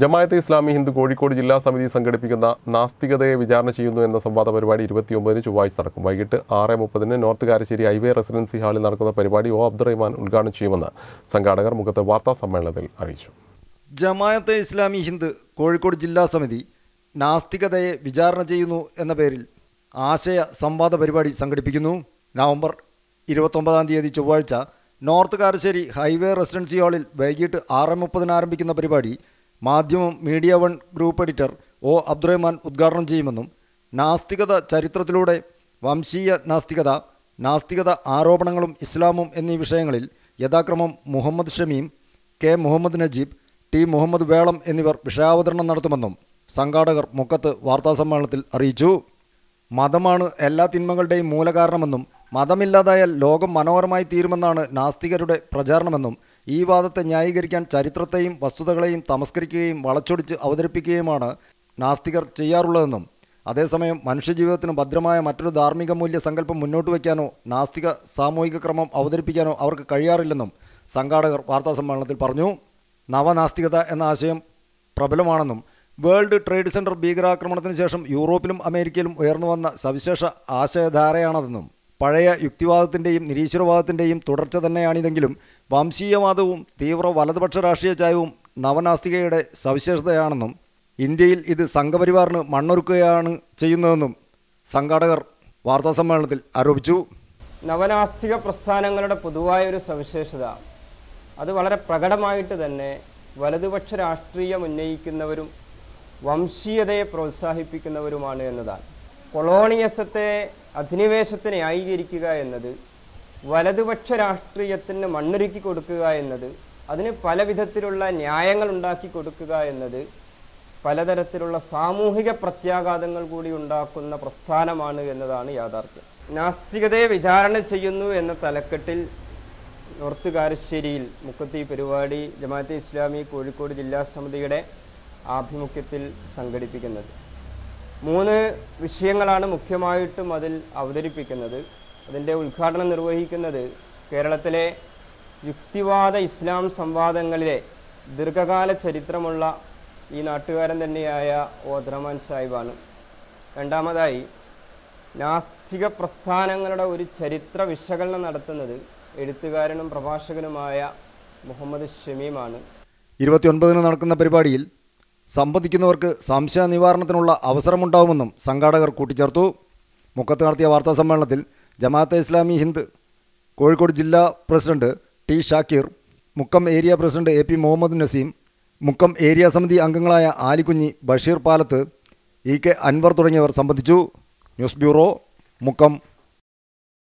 ജമായത്തെ ഇസ്ലാമി ഹിന്ദു കോഴിക്കോട് ജില്ലാ സമിതി സംഘടിപ്പിക്കുന്ന നാസ്തികതയെ വിചാരണ ചെയ്യുന്നു എന്ന സംവാദ പരിപാടി ഇരുപത്തിയൊമ്പതിന് ചൊവ്വാഴ്ച നടക്കും. വൈകിട്ട് ആറ് മുപ്പതിന് നോർത്ത് കാരശ്ശേരി ഹൈവേ റെസിഡൻസി ഹാളിൽ നടക്കുന്ന പരിപാടി ഒ അബ്ദുറഹ്മാൻ ഉദ്ഘാടനം ചെയ്യുമെന്ന് സംഘാടകർ മുഖത്ത് വാർത്താ സമ്മേളനത്തിൽ അറിയിച്ചു. ജമായത്തെ ഇസ്ലാമി ഹിന്ദ് കോഴിക്കോട് ജില്ലാ സമിതി നാസ്തികതയെ വിചാരണ ചെയ്യുന്നു എന്ന പേരിൽ ആശയ സംവാദ പരിപാടി സംഘടിപ്പിക്കുന്നു. നവംബർ ഇരുപത്തൊമ്പതാം തീയതി ചൊവ്വാഴ്ച നോർത്ത് കാരശ്ശേരി ഹൈവേ റെസിഡൻസി ഹാളിൽ വൈകിട്ട് ആറ് മുപ്പതിന് ആരംഭിക്കുന്ന പരിപാടി Madhyamam media one group editor O Abdurahman ഉദ്ഘാടനം ചെയ്യുമെന്നും നാസ്തികത ചരിത്രത്തിലൂടെ വംശീയ നാസ്തികത നാസ്തികത ആരോപണങ്ങളും ഇസ്ലാമും എന്നീ വിഷയങ്ങളിൽ യഥാക്രമം മുഹമ്മദ് ഷമീം കെ മുഹമ്മദ് നജീബ് ടി മുഹമ്മദ് വേളം എന്നിവർ വിഷയാവതരണം നടത്തുമെന്നും സംഘാടകർ മുക്കത്ത് വാർത്താസമ്മേളനത്തിൽ അറിയിച്ചു. മതമാണ് എല്ലാ തിന്മകളുടെയും മൂലകാരണമെന്നും മതമില്ലാതായാൽ ലോകം മനോഹരമായി തീരുമെന്നാണ് നാസ്തികരുടെ പ്രചാരണമെന്നും ഈ വാദത്തെ ന്യായീകരിക്കാൻ ചരിത്രത്തെയും വസ്തുതകളെയും തമസ്കരിക്കുകയും വളച്ചൊടിച്ച് അവതരിപ്പിക്കുകയുമാണ് നാസ്തികർ ചെയ്യാറുള്ളതെന്നും അതേസമയം മനുഷ്യജീവിതത്തിന് ഭദ്രമായ മറ്റൊരു ധാർമ്മിക മൂല്യ സങ്കല്പം മുന്നോട്ട് വയ്ക്കാനോ നാസ്തിക സാമൂഹിക ക്രമം അവതരിപ്പിക്കാനോ അവർക്ക് കഴിയാറില്ലെന്നും സംഘാടകർ വാർത്താസമ്മേളനത്തിൽ പറഞ്ഞു. നവനാസ്തികത എന്ന ആശയം പ്രബലമാണെന്നും വേൾഡ് ട്രേഡ് സെന്റർ ഭീകരാക്രമണത്തിന് ശേഷം യൂറോപ്പിലും അമേരിക്കയിലും ഉയർന്നു വന്ന സവിശേഷ ആശയധാരയാണതെന്നും പഴയ യുക്തിവാദത്തിന്റെയും നിരീശ്വരവാദത്തിന്റെയും തുടർച്ച തന്നെയാണിതെങ്കിലും വംശീയവാദവും തീവ്ര വലതുപക്ഷ രാഷ്ട്രീയ ചായവും നവനാസ്തികയുടെ സവിശേഷതയാണെന്നും ഇന്ത്യയിൽ ഇത് സംഘപരിവാറിന് മണ്ണൊരുക്കുകയാണ് ചെയ്യുന്നതെന്നും സംഘാടകർ വാർത്താസമ്മേളനത്തിൽ ആരോപിച്ചു. നവനാസ്തിക പ്രസ്ഥാനങ്ങളുടെ പൊതുവായ ഒരു സവിശേഷത അത് വളരെ പ്രകടമായിട്ട് തന്നെ വലതുപക്ഷ രാഷ്ട്രീയം ഉന്നയിക്കുന്നവരും വംശീയതയെ പ്രോത്സാഹിപ്പിക്കുന്നവരുമാണ് എന്നതാണ്. കൊളോണിയസത്തെ അധിനിവേശത്തിന് ന്യായീകരിക്കുക എന്നത് വലതുപക്ഷ രാഷ്ട്രീയത്തിന് മണ്ണൊരുക്കി കൊടുക്കുക എന്നത് അതിന് പല വിധത്തിലുള്ള ന്യായങ്ങൾ ഉണ്ടാക്കി കൊടുക്കുക എന്നത് പലതരത്തിലുള്ള സാമൂഹിക പ്രത്യാഘാതങ്ങൾ കൂടി ഉണ്ടാക്കുന്ന പ്രസ്ഥാനമാണ് എന്നതാണ് യാഥാർത്ഥ്യം. നാസ്തികതയെ വിചാരണ ചെയ്യുന്നു എന്ന തലക്കെട്ടിൽ നോർത്ത് കാരശ്ശേരിയിൽ മുക്കത്തി പരിപാടി ജമാഅത്തെ ഇസ്ലാമി കോഴിക്കോട് ജില്ലാ സമിതിയുടെ ആഭിമുഖ്യത്തിൽ സംഘടിപ്പിക്കുന്നത്. മൂന്ന് വിഷയങ്ങളാണ് മുഖ്യമായിട്ടും അതിൽ അവതരിപ്പിക്കുന്നത്. അതിന്റെ ഉദ്ഘാടനം നിർവഹിക്കുന്നത് കേരളത്തിലെ യുക്തിവാദ ഇസ്ലാം സംവാദങ്ങളിലെ ദീർഘകാല ചരിത്രമുള്ള ഈ നാട്ടുകാരൻ തന്നെയായ ഓദ്രമാൻ സാഹിബാണ്. രണ്ടാമതായി നാസ്തിക പ്രസ്ഥാനങ്ങളുടെ ഒരു ചരിത്ര വിശകലനം നടത്തുന്നത് എഴുത്തുകാരനും പ്രഭാഷകനുമായ മുഹമ്മദ് ഷമീമാണ്. ഇരുപത്തിയൊൻപതിന് നടക്കുന്ന പരിപാടിയിൽ സംവദിക്കുന്നവർക്ക് സംശയ നിവാരണത്തിനുള്ള അവസരമുണ്ടാവുമെന്നും സംഘാടകർ കൂട്ടിച്ചേർത്തു. മുക്കത്ത് നടത്തിയ വാർത്താ സമ്മേളനത്തിൽ ജമാഅത്തെ ഇസ്ലാമി ഹിന്ദ് കോഴിക്കോട് ജില്ലാ president T Shakir Mukkam area president A P Muhammad Naseem Mukkam area സമിതി അംഗങ്ങളായ ആലിക്കുഞ്ഞി ബഷീർ പാലത്ത് ഇ കെ അൻവർ തുടങ്ങിയവർ സംബന്ധിച്ചു. News bureau Mukkam.